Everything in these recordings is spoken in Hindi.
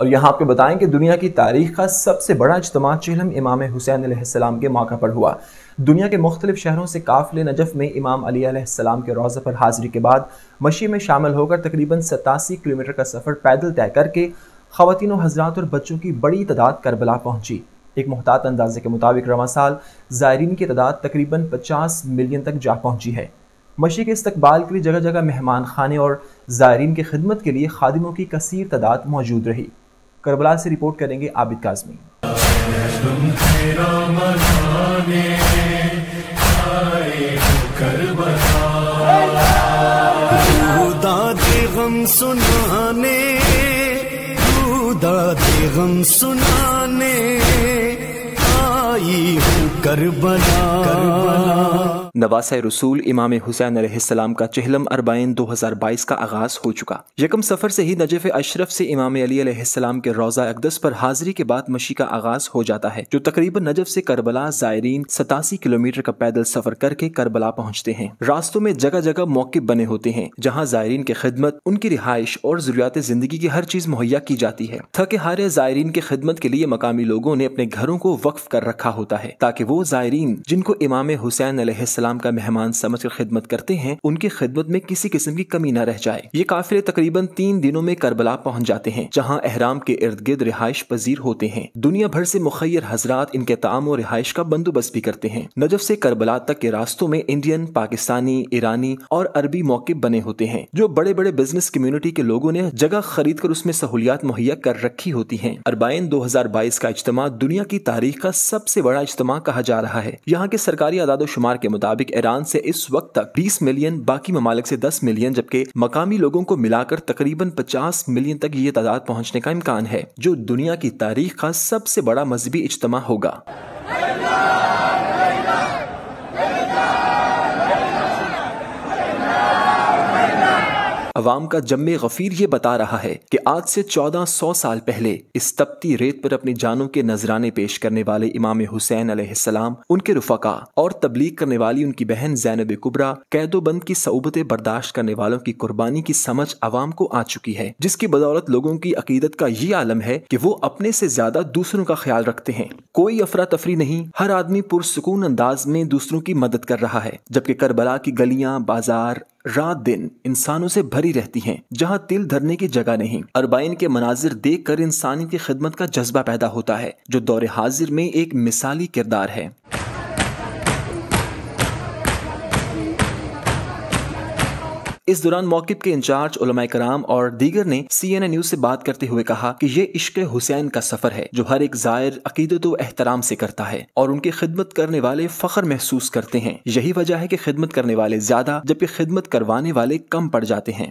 और यहाँ आपको बताएँ कि दुनिया की तारीख का सबसे बड़ा इज्तम चिलम इमाम हुसैन के मौका पर हुआ। दुनिया के मुख्तलिफ़ शहरों से काफिले नजफ में इमाम अली के रोज़े पर हाजिरी के बाद मशी में शामिल होकर तकरीबन सतासी किलोमीटर का सफ़र पैदल तय करके ख़वान हजरात और बच्चों की बड़ी तादाद करबला पहुँची। एक मोहतात अंदाजे के मुताबिक रवा साल ज़ायरीन की तादाद तकरीबन पचास मिलियन तक जा पहुँची है। मशी के इस्तबाल के लिए जगह जगह मेहमान खाने और ज़ायरीन की खिदमत के लिए खादिमों की कसर तादाद मौजूद रही। करबला से रिपोर्ट करेंगे आबिद काजमी। गम सुनाने गम सुनाने। करबला नवासा रसूल इमाम हुसैन सलाम का चहलम अरबाइन 2022 का आगाज़ हो चुका। यकम सफ़र से ही नजफ अशरफ से इमाम अली सलाम के रोज़ा अकदस पर हाजिरी के बाद मशी का आगाज़ हो जाता है, जो तकरीबन नजफ से करबला, जायरीन, सतासी किलोमीटर का पैदल सफ़र करके करबला पहुँचते हैं। रास्तों में जगह जगह मौके बने होते हैं, जहाँ जायरीन की खिदमत, उनकी रिहाइश और जरूरियात ज़िंदगी की हर चीज़ मुहैया की जाती है। थके हारे जायरीन की खिदमत के लिए मकामी लोगों ने अपने घरों को वक्फ कर रखा होता है, ताकि वो जायरीन, जिनको इमाम हुसैन सलाम का मेहमान समझ कर खिदमत करते हैं, उनकी खिदमत में किसी किस्म की कमी न रह जाए। ये काफिले तकरीबन तीन दिनों में करबला पहुँच जाते हैं, जहाँ एहराम के इर्द गिर्द रिहाइश पजीर होते हैं। दुनिया भर से मुखैर हजरात इनके ताम और रिहाइश का बंदोबस्त भी करते हैं। नजफ से करबला तक के रास्तों में इंडियन, पाकिस्तानी, ईरानी और अरबी मौके बने होते हैं, जो बड़े बड़े बिज़नेस कम्युनिटी के लोगों ने जगह खरीद कर उसमें सहूलियात मुहैया कर रखी होती है। अरबाइन दो हज़ार बाईस का इज्तम दुनिया की तारीख का सबसे बड़ा इज्तम कहा जा रहा है। यहाँ के सरकारी आदादोशुमार के मुताबिक ईरान से इस वक्त तक 20 मिलियन, बाकी ममालिक से 10 मिलियन, जबकि मकामी लोगों को मिलाकर तकरीबन 50 मिलियन तक ये तादाद पहुँचने का इम्कान है, जो दुनिया की तारीख का सबसे बड़ा मजहबी इज्तम होगा। अवाम का जम्मे गफीर ये बता रहा है कि आज से चौदह सौ साल पहले इस तपती रेत पर अपनी जानों के नजराने पेश करने वाले इमाम हुसैन सलाम, उनके रुफका और तबलीग करने वाली उनकी बहन जैनब कुबरा, कैदोबंद की सऊबतें बर्दाश्त करने वालों की कुर्बानी की समझ अवाम को आ चुकी है, जिसकी बदौलत लोगों की अकीदत का ये आलम है कि वो अपने से ज़्यादा दूसरों का ख्याल रखते हैं। कोई अफरा तफरी नहीं, हर आदमी पुरसकून अंदाज में दूसरों की मदद कर रहा है, जबकि करबला की गलियाँ, बाज़ार, रात दिन इंसानों से भरी रहती हैं, जहाँ तिल धरने की जगह नहीं। अरबाइन के मनाजिर देख कर इंसानी की खिदमत का जज्बा पैदा होता है, जो दौरे हाजिर में एक मिसाली किरदार है। इस दौरान मौकब के इंचार्ज उलमा कराम और दीगर ने सी एन ए न्यूज़ से बात करते हुए कहा कि ये इश्क हुसैन का सफ़र है, जो हर एक जायर अकीदत एहतराम से करता है और उनकी खिदमत करने वाले फख्र महसूस करते हैं। यही वजह है की खिदमत करने वाले ज़्यादा, जबकि खिदमत करवाने वाले कम पड़ जाते हैं।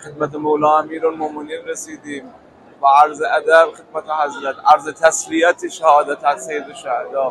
खिदमत मौला अमीर रसीदीम अर्ज़ अदब खिदमत हज़रत, अर्ज़ तसलियत शहादत सैयद शहदा।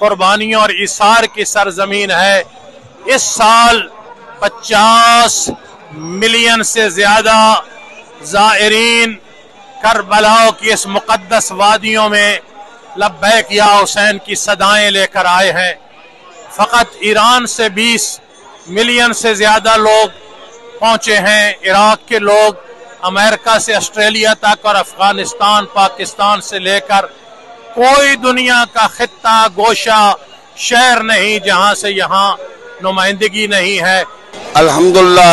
कुर्बानियों और इसार की सरजमीन है। इस साल 50 मिलियन से ज़्यादा ज़ायरीन करबलाओं की इस मुकद्दस वादियों में लब्बैक या हुसैन की सदाएँ लेकर आए हैं। फ़कत ईरान से 20 मिलियन से ज़्यादा लोग पहुँचे हैं। इराक के लोग अमेरिका से, ऑस्ट्रेलिया तक और अफ़गानिस्तान, पाकिस्तान से लेकर कोई दुनिया का खत्ता, गोशा, शहर नहीं जहाँ से यहाँ नुमाइंदगी नहीं है। अल्हम्दुलिल्लाह,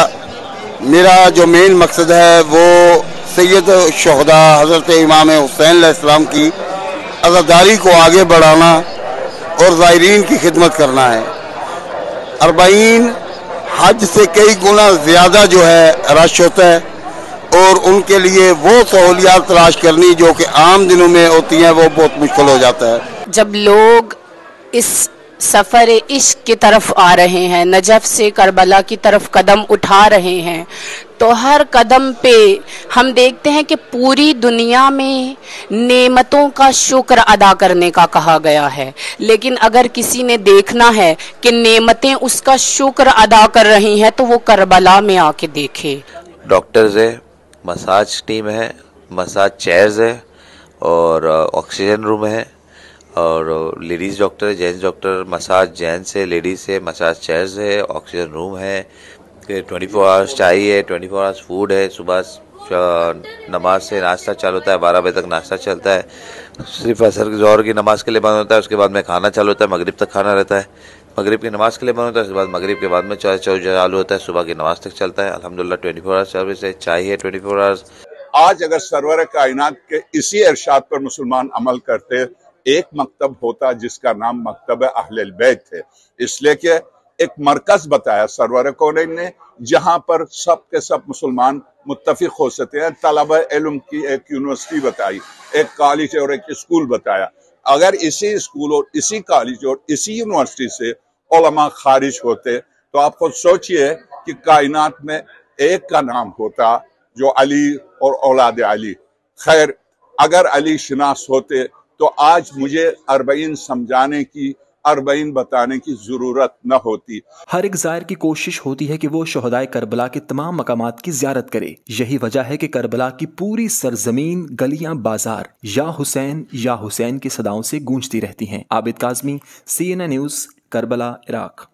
मेरा जो मेन मकसद है, वो सैयद शहदा हज़रत इमाम हुसैन इस्लाम की अजादारी को आगे बढ़ाना और ज़ायरीन की खिदमत करना है। अरबाइन, हज से कई गुना ज़्यादा जो है, रश होता है। और उनके लिए वो सहूलियात तलाश करनी जो कि आम दिनों में होती हैं वो बहुत मुश्किल हो जाता है। जब लोग इस सफ़र इश्क की तरफ़ आ रहे हैं नजफ से करबला की तरफ़ कदम उठा रहे हैं तो हर कदम पे हम देखते हैं कि पूरी दुनिया में नेमतों का शुक्र अदा करने का कहा गया है। लेकिन अगर किसी ने देखना है कि नेमतें उसका शुक्र अदा कर रही हैं तो वो करबला में आके देखे। डॉक्टर्स है मसाज टीम है, मसाज चेयर्स है, और ऑक्सीजन रूम है, और लेडीज़ डॉक्टर है जेंट्स डॉक्टर मसाज जेंट्स है लेडीज़ है, मसाज चेयर्स है ऑक्सीजन रूम है ट्वेंटी फोर आवर्स चाय है ट्वेंटी फोर आवर्स फ़ूड है, सुबह नमाज़ से नाश्ता चालू होता है, बारह बजे तक नाश्ता चलता है। सिर्फ़ असर ज़ोर की नमाज़ के लिए बंद होता है, उसके बाद में खाना चालू होता है, मगरिब तक खाना रहता है। मगरिब की नमाज़ के लिए बंद होता है, उसके बाद मगरिब के बाद में चाय चालू होता है, सुबह की नमाज़ तक चलता है। अलहमदिल्ला ट्वेंटी फोर आवर्स सर्विस है, चाय है ट्वेंटी फोर आवर्स आज अगर सरवर कायनात के इसी इरशाद पर मुसलमान अमल करते, एक मकतब होता जिसका नाम मकतब अहल बैत है। इसलिए कि एक मरकज बताया सरवर कौन ने, जहाँ पर सब के सब मुसलमान मुतफिक हो सकते हैं। तलब इलम की एक यूनिवर्सिटी बताई, एक कॉलेज और एक स्कूल बताया। अगर इसी स्कूल और इसी कॉलेज और इसी यूनिवर्सिटी से ओलमा खारिज होते तो आप खुद सोचिए कि कायनात में एक का नाम होता जो अली और औलाद अली। खैर, अगर अली शनास होते तो आज मुझे अरबईन समझाने की, अरबईन बताने की ज़रूरत न होती। हर एक जायर की कोशिश होती है कि वो शहदाय करबला के तमाम मकाम की जियारत करे। यही वजह है कि करबला की पूरी सरजमीन गलियाँ बाज़ार, या हुसैन या हुसैन की सदाओं से गूंजती रहती हैं। Abid Kazmi C N news Karbala Iraq.